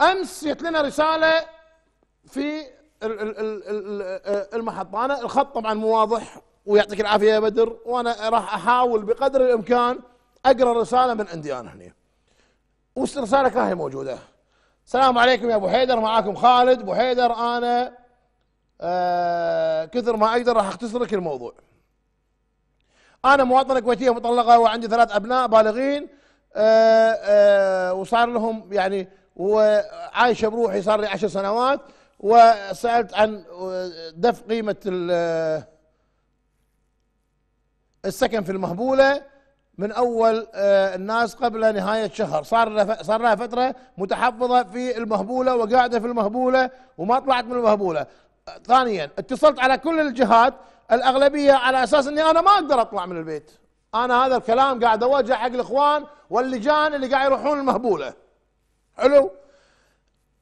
أمس جت لنا رسالة في ال- ال- ال- ال- المحطة. أنا الخط طبعا مو واضح ويعطيك العافية يا بدر وأنا راح أحاول بقدر الإمكان أقرأ الرساله من عندي أنا هنا والرساله كاهي موجودة؟ السلام عليكم يا أبو حيدر معاكم خالد. أبو حيدر أنا آه كثر ما أقدر راح اختصر لك الموضوع. أنا مواطنة كويتية مطلقة وعندي ثلاث أبناء بالغين آه آه وصار لهم يعني وعايشة بروحي صار لي عشر سنوات وسألت عن دفع قيمة ال- السكن في المهبولة من أول آه، الناس قبل نهاية شهر. صار صار لها فترة متحفظة في المهبولة وقاعدة في المهبولة وما طلعت من المهبولة. آه، ثانيا اتصلت على كل الجهات الأغلبية على أساس إني أنا ما أقدر أطلع من البيت. أنا هذا الكلام قاعد اوجه حق الاخوان واللجان اللي قاعد يروحون المهبولة. حلو؟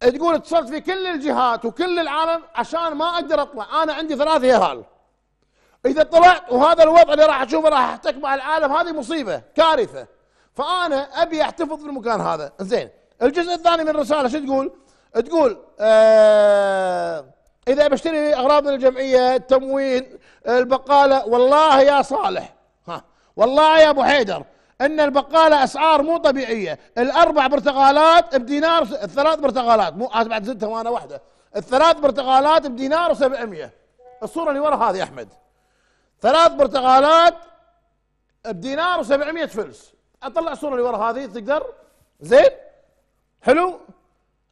تقول اتصلت في كل الجهات وكل العالم عشان ما أقدر أطلع. أنا عندي ثلاث يهال إذا طلعت وهذا الوضع اللي راح أشوفه راح أحتك مع العالم هذه مصيبة كارثة. فأنا أبي أحتفظ بالمكان هذا. زين. الجزء الثاني من الرسالة شو تقول؟ تقول آه إذا بشتري أغراض من الجمعية التموين البقالة والله يا صالح. ها. والله يا أبو حيدر. إن البقالة أسعار مو طبيعية. الأربع برتقالات بدينار الثلاث برتقالات. مو بعد زدتها وأنا واحدة الثلاث برتقالات بدينار و700 الصورة اللي ورا هذه أحمد. ثلاث برتقالات بدينار و700 فلس. أطلع الصورة اللي ورا هذه تقدر؟ زين؟ حلو؟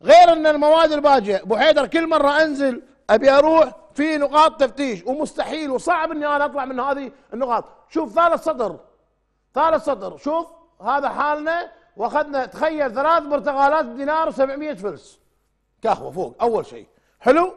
غير إن المواد الباجية. أبو حيدر كل مرة أنزل أبي أروح في نقاط تفتيش. ومستحيل وصعب إني أنا أطلع من هذه النقاط. شوف ثالث سطر ثالث سطر شوف هذا حالنا واخذنا تخيل ثلاث برتقالات بدينار و700 فلس كهوة فوق أول شيء. حلو؟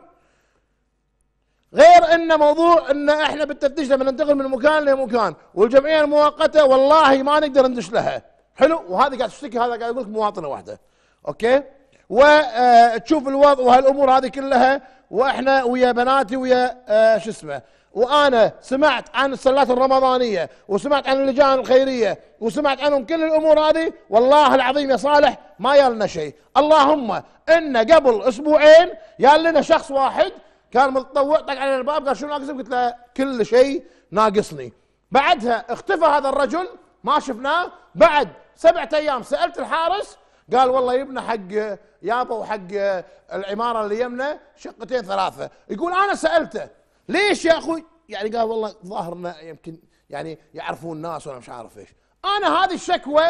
غير إن موضوع إن إحنا بالتفتيش لما ننتقل من مكان لمكان والجمعية المؤقتة والله ما نقدر ندش لها. حلو؟ وهذه قاعد تشتكي هذا قاعد يقول لك مواطنة واحدة. أوكي؟ وتشوف الوضع وهالأمور هذه كلها وإحنا ويا بناتي ويا آه، شو اسمه وأنا سمعت عن السلات الرمضانية وسمعت عن اللجان الخيرية وسمعت عنهم كل الأمور هذه والله العظيم يا صالح ما يالنا شيء. اللهم إن قبل أسبوعين يال لنا شخص واحد كان متطوع طق على الباب قال شو ناقصك؟ قلت له كل شيء ناقصني. بعدها اختفى هذا الرجل ما شفناه. بعد سبعة أيام سألت الحارس قال والله يبنى حق يابا وحق العمارة اللي يمنا شقتين ثلاثة. يقول أنا سألته ليش يا أخوي؟ يعني قال والله ظاهرنا يمكن يعني يعرفون الناس وأنا مش عارف إيش. أنا هذه الشكوى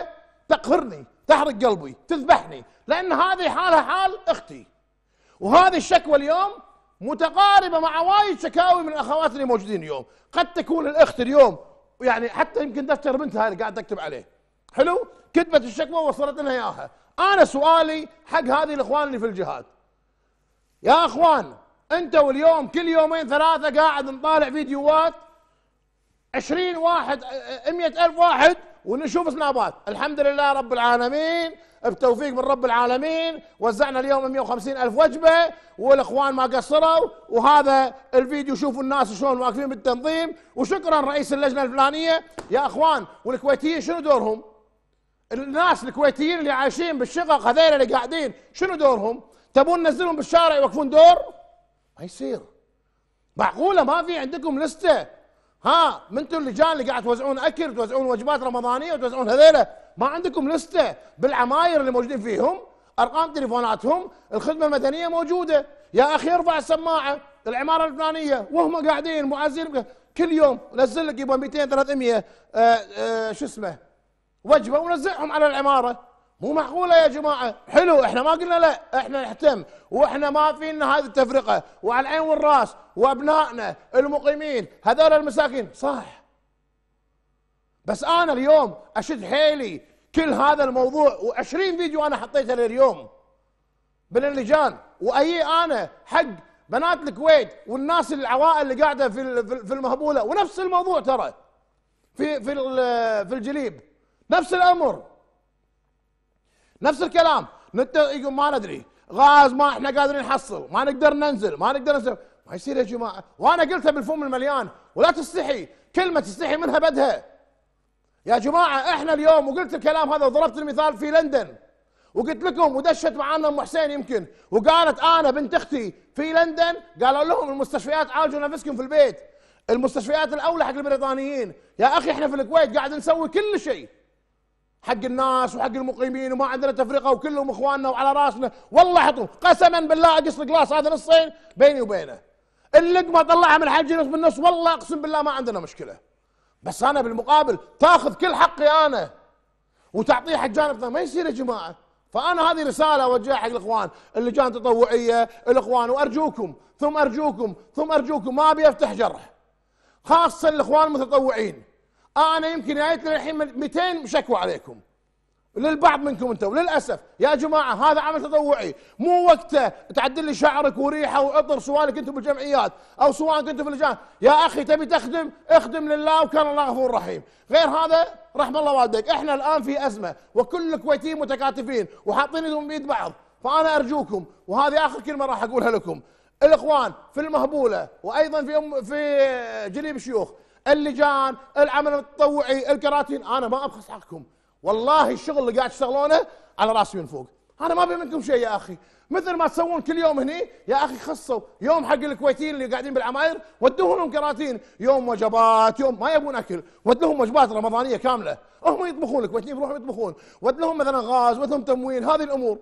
تقهرني تحرق قلبي تذبحني لأن هذه حالها حال أختي. وهذه الشكوى اليوم متقاربة مع وايد شكاوي من الأخوات اللي موجودين اليوم. قد تكون الأخت اليوم يعني حتى يمكن دفتر بنتها اللي قاعد تكتب عليه. حلو؟ كتبت الشكوى ووصلت لنا إياها. أنا سؤالي حق هذه الإخوان اللي في الجهاد. يا أخوان أنتوا اليوم كل يومين ثلاثة قاعد نطالع فيديوهات عشرين واحد مئة ألف واحد ونشوف سنابات. الحمد لله رب العالمين بتوفيق من رب العالمين وزعنا اليوم 150 ألف وجبة والإخوان ما قصروا وهذا الفيديو شوفوا الناس شلون واقفين بالتنظيم. وشكرا رئيس اللجنة الفلانية. يا إخوان والكويتيين شنو دورهم؟ الناس الكويتيين اللي عايشين بالشقق هذول اللي قاعدين شنو دورهم؟ تبون ننزلهم بالشارع يوقفون دور؟ ما يصير. معقولة؟ ما في عندكم لستة؟ ها من أنتم اللجان اللي قاعد توزعون أكل توزعون وجبات رمضانية وتوزعون هذيلا ما عندكم لستة. بالعماير اللي موجودين فيهم أرقام تليفوناتهم الخدمة المدنية موجودة. يا أخي ارفع السماعة العمارة الفلانية وهم قاعدين معزين كل يوم نزل لك يبغى 200 300 آه آه شو اسمه وجبة ونزعهم على العمارة. مو معقولة يا جماعة. حلو إحنا ما قلنا لا إحنا نهتم وإحنا ما فينا هذه التفرقة وعلى العين والرأس وأبنائنا المقيمين هذول المساكين. صح. بس أنا اليوم أشد حيلي كل هذا الموضوع و20 فيديو أنا حطيته لليوم باللجان. وأي أنا حق بنات الكويت والناس العوائل اللي قاعدة في في المهبولة ونفس الموضوع ترى في في في الجليب. نفس الأمر. نفس الكلام. نت يقول ما ندري. غاز ما إحنا قادرين نحصل. ما نقدر ننزل. ما نقدر ننزل ما يصير يا جماعة. وأنا قلتها بالفم المليان. ولا تستحي. كلمة تستحي منها بدها. يا جماعة إحنا اليوم وقلت الكلام هذا وضربت المثال في لندن. وقلت لكم ودشت معانا أم حسين يمكن. وقالت أنا بنت أختي في لندن. قالوا لهم المستشفيات عالجوا نفسكم في البيت. المستشفيات الأولى حق البريطانيين. يا أخي إحنا في الكويت قاعد نسوي كل شيء. حق الناس وحق المقيمين وما عندنا تفرقة وكلهم إخواننا وعلى رأسنا. والله حطوا. قسما بالله أقص القلاص هذا نصين بيني وبينه. اللقمه طلعها من حجي نص بالنص والله أقسم بالله ما عندنا مشكلة. بس أنا بالمقابل تأخذ كل حقي أنا وتعطيه حق جانب ما يصير يا جماعة. فأنا هذه رسالة أوجهها حق الإخوان. اللجان التطوعيه الإخوان وأرجوكم ثم أرجوكم ثم أرجوكم. ما أبي أفتح جرح. خاصة الإخوان المتطوعين. أنا يمكن جايت الحين 200 شكوى عليكم. للبعض منكم أنتم. للأسف. يا جماعة هذا عمل تطوعي. مو وقته تعدل لي شعرك وريحة وعطر سواء كنتم بالجمعيات أو سواء كنتم في اللجان يا أخي تبي تخدم؟ اخدم لله وكان الله غفور رحيم. غير هذا رحم الله والديك إحنا الآن في أزمة وكل الكويتيين متكاتفين وحاطين ايدهم بيد بعض. فأنا أرجوكم وهذه آخر كلمة راح أقولها لكم. الإخوان في المهبولة وأيضا في أم في جليب الشيوخ اللجان العمل التطوعي الكراتين. أنا ما أبخس حقكم والله الشغل اللي قاعد تشتغلونه على راسي من فوق. أنا ما أبي منكم شيء يا أخي. مثل ما تسوون كل يوم هني يا أخي خصوا يوم حق الكويتيين اللي قاعدين بالعماير ودوهم لهم كراتين. يوم وجبات يوم ما يبون أكل. ود لهم وجبات رمضانية كاملة. هم يطبخون الكويتيين يروحون يطبخون. ود لهم مثلا غاز ود لهم تموين هذه الأمور.